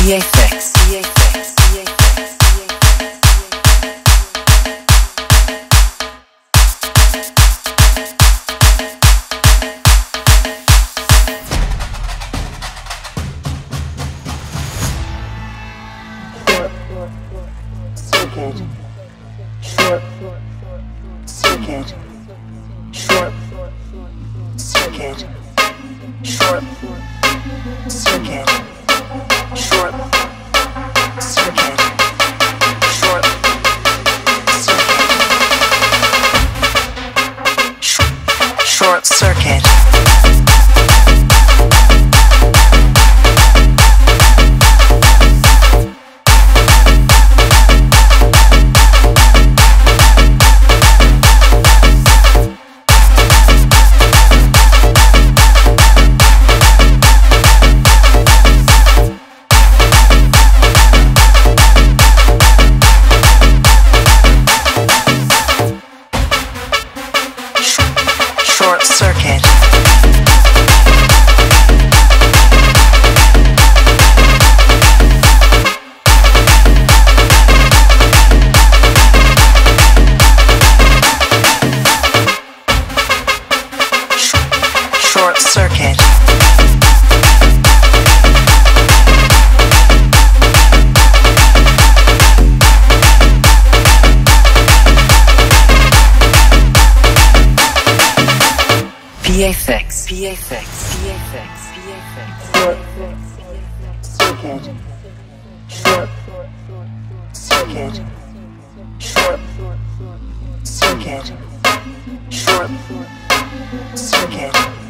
PFX. circuit, short circuit, short circuit, short circuit, circuit. Short circuit. PFX. PA Fix. PA Fix. PA Fix. Short circuit. Short circuit. Short circuit.